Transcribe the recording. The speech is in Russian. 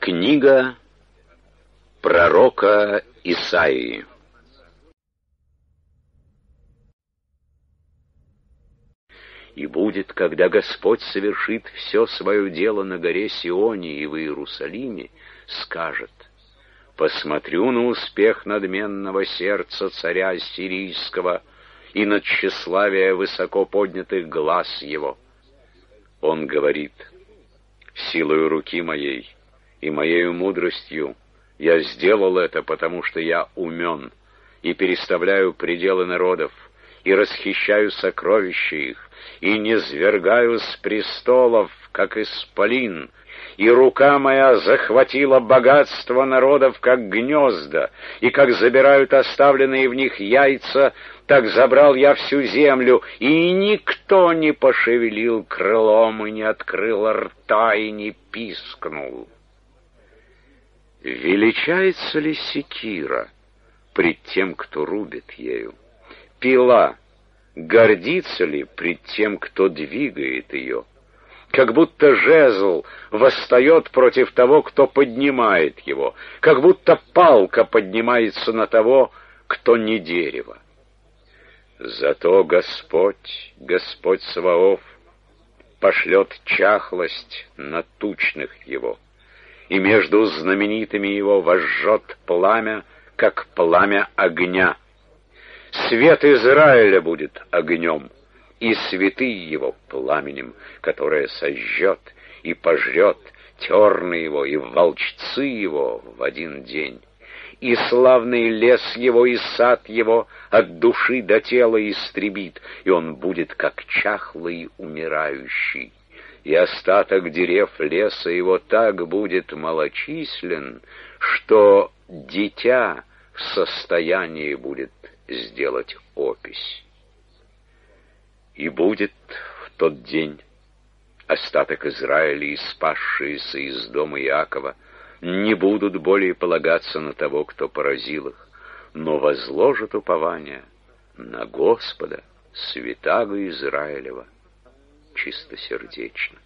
Книга пророка Исаии И будет, когда Господь совершит все свое дело на горе Сионе и в Иерусалиме, скажет, «Посмотрю на успех надменного сердца царя сирийского и на тщеславие высоко поднятых глаз его». Он говорит, «Силою руки моей и моею мудростью я сделал это, потому что я умен и переставляю пределы народов, и расхищаю сокровища их, и не свергаю с престолов, как исполин, и рука моя захватила богатство народов, как гнезда, и как забирают оставленные в них яйца, так забрал я всю землю, и никто не пошевелил крылом, и не открыл рта, и не пискнул. Величается ли секира пред тем, кто рубит ею? Пила гордится ли пред тем, кто двигает ее? Как будто жезл восстает против того, кто поднимает его, как будто палка поднимается на того, кто не дерево. Зато Господь, Господь Саваоф, пошлет чахлость на тучных его и между знаменитыми его возжжет пламя, как пламя огня. Свет Израиля будет огнем, и святые его пламенем, которое сожжет и пожрет терны его и волчцы его в один день. И славный лес его и сад его от души до тела истребит, и он будет как чахлый умирающий и остаток дерев леса его так будет малочислен, что дитя в состоянии будет сделать опись. И будет в тот день остаток Израиля и спасшиеся из дома Иакова не будут более полагаться на того, кто поразил их, но возложат упование на Господа, святаго Израилева чистосердечно.